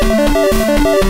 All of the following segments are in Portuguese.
Música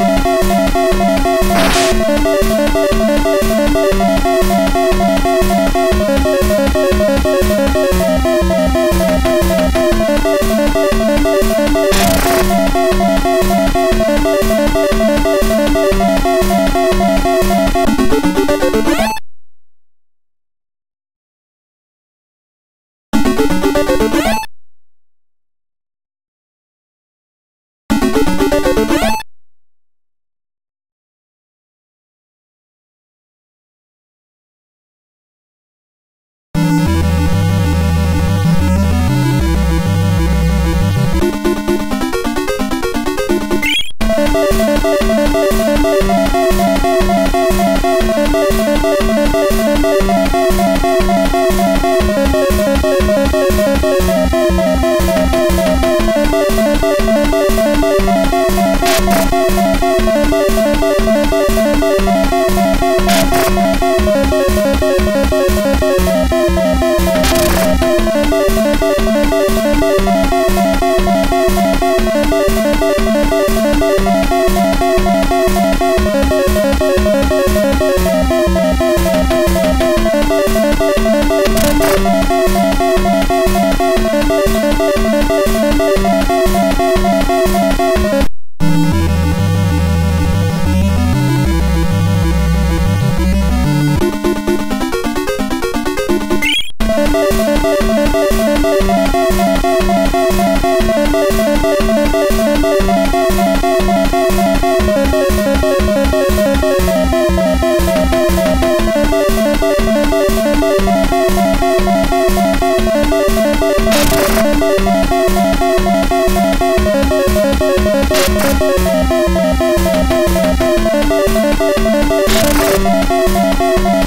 Música